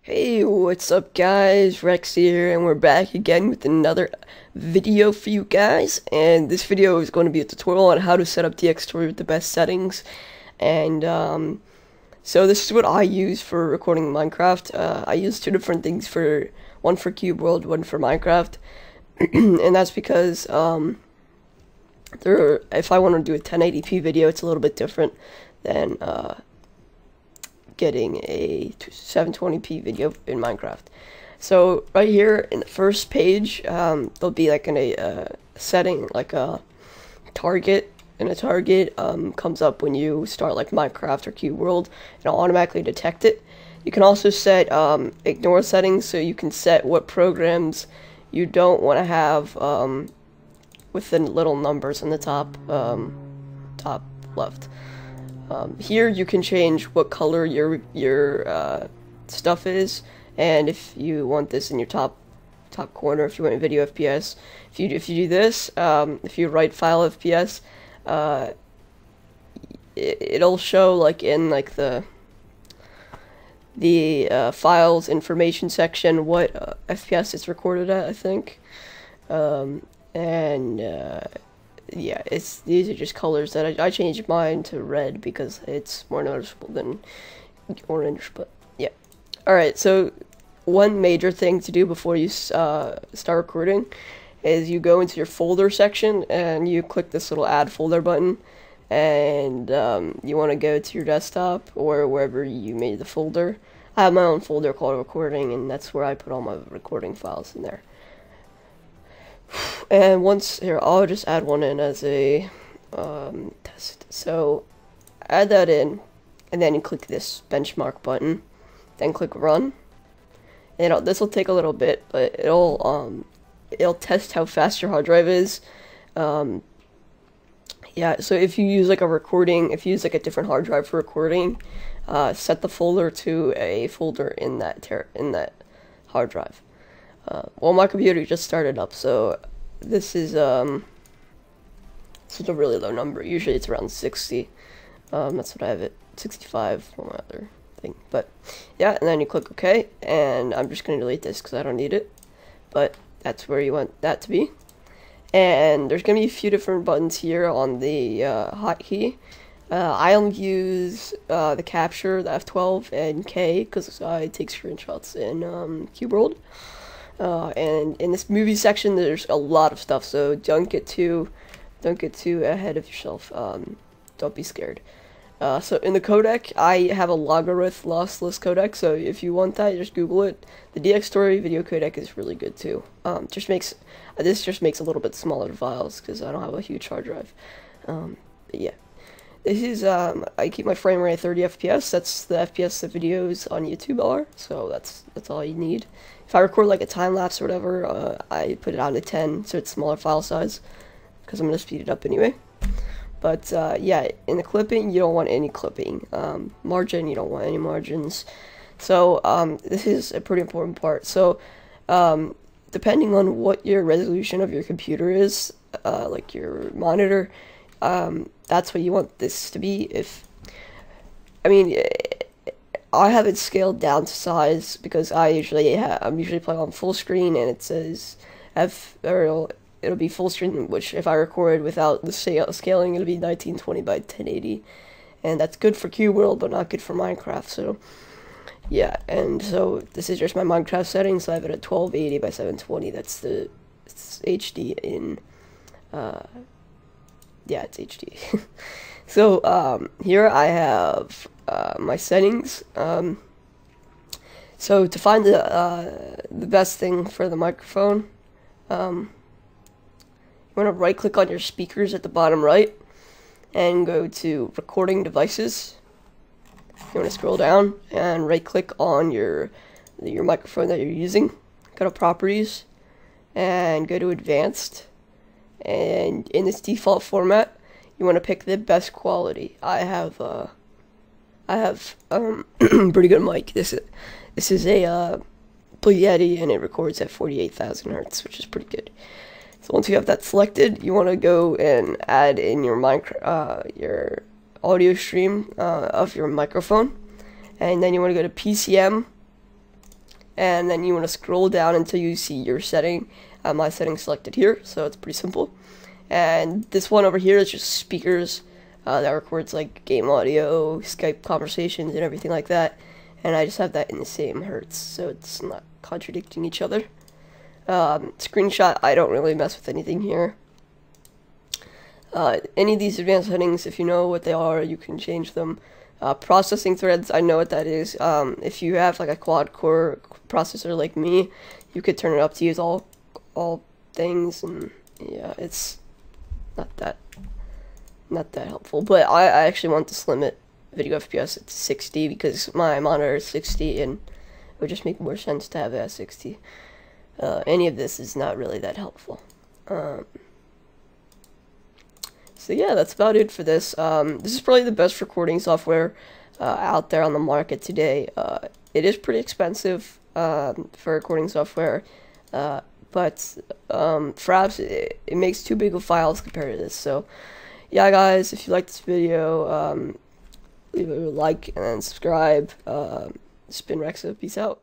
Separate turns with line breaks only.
Hey, what's up guys? Rex here, and we're back again with another video for you guys. And this video is going to be a tutorial on how to set up Dxtory with the best settings. And, um, so this is what I use for recording Minecraft. Uh, I use two different things for, one for Cube World, one for Minecraft. and that's because, um, there, if I want to do a 1080p video, it's a little bit different than, uh, getting a 720p video in Minecraft. So right here in the first page, um, there'll be like a uh, setting, like a target, and a target um, comes up when you start like Minecraft or Cube World, and it'll automatically detect it. You can also set um, ignore settings, so you can set what programs you don't want to have um, with the little numbers in the top, um, top left. Um, here you can change what color your your uh, stuff is, and if you want this in your top top corner, if you want video FPS, if you if you do this, um, if you write file FPS, uh, it, will show like in like the the uh, files information section what uh, FPS it's recorded at, I think, um, and uh, yeah, it's these are just colors that I, I changed mine to red because it's more noticeable than orange. But yeah, all right. So one major thing to do before you uh, start recording is you go into your folder section and you click this little add folder button and um, you want to go to your desktop or wherever you made the folder. I have my own folder called recording and that's where I put all my recording files in there. And once here, I'll just add one in as a um, test. So add that in, and then click this benchmark button, then click run. And this will take a little bit, but it'll um, it'll test how fast your hard drive is. Um, yeah, so if you use like a recording, if you use like a different hard drive for recording, uh, set the folder to a folder in that in that hard drive. Uh, well, my computer just started up, so this is um, is a really low number. Usually it's around 60. Um, that's what I have it 65 on my other thing. But yeah, and then you click OK, and I'm just gonna delete this because I don't need it. But that's where you want that to be. And there's gonna be a few different buttons here on the uh, hotkey. Uh, I only use uh, the capture, the F12, and K because I take screenshots in um, Cube World. Uh, and in this movie section, there's a lot of stuff, so don't get too, don't get too ahead of yourself. Um, don't be scared. Uh, so in the codec, I have a Lagarith lossless codec, so if you want that, just Google it. The Dxtory video codec is really good too. Um, just makes this just makes a little bit smaller files because I don't have a huge hard drive. Um, yeah, this is um, I keep my frame rate at 30 FPS. That's the FPS the videos on YouTube are, so that's that's all you need. If I record like a time lapse or whatever, uh, I put it on to 10, so it's smaller file size, because I'm going to speed it up anyway. But uh, yeah, in the clipping, you don't want any clipping. Um, margin, you don't want any margins. So um, this is a pretty important part. So um, depending on what your resolution of your computer is, uh, like your monitor, um, that's what you want this to be. If I mean, I have it scaled down to size because I usually I'm usually playing on full screen and it says F or it'll, it'll be full screen which if I record without the scaling it'll be 1920 by 1080 and that's good for Cube World but not good for Minecraft so yeah and so this is just my Minecraft settings. So I have it at 1280 by 720 that's the HD in uh yeah it's HD so um here I have uh, my settings. Um, so to find the uh, the best thing for the microphone, um, you want to right click on your speakers at the bottom right, and go to recording devices. You want to scroll down and right click on your your microphone that you're using. Go to properties and go to advanced. And in this default format, you want to pick the best quality. I have uh, I have um pretty good mic. This is this is a uh, Blue Yeti and it records at 48,000 hertz, which is pretty good. So once you have that selected, you want to go and add in your Minecraft, uh, your audio stream uh, of your microphone, and then you want to go to PCM, and then you want to scroll down until you see your setting. My setting selected here, so it's pretty simple. And this one over here is just speakers uh, that records like game audio, Skype conversations, and everything like that. And I just have that in the same hertz, so it's not contradicting each other. Um, screenshot, I don't really mess with anything here. Uh, any of these advanced settings, if you know what they are, you can change them. Uh, processing threads, I know what that is. Um, if you have like a quad core processor like me, you could turn it up to use all all things, and yeah, it's not that not that helpful. But I, I actually want this limit video FPS at 60 because my monitor is 60, and it would just make more sense to have it at 60. Uh, any of this is not really that helpful. Um, so yeah, that's about it for this. Um, this is probably the best recording software uh, out there on the market today. Uh, it is pretty expensive um, for recording software, uh, but um, Fraps it, it, makes too big of files compared to this. So yeah, guys, if you like this video, um, leave a like and subscribe. Uh, Spin Rexa, peace out.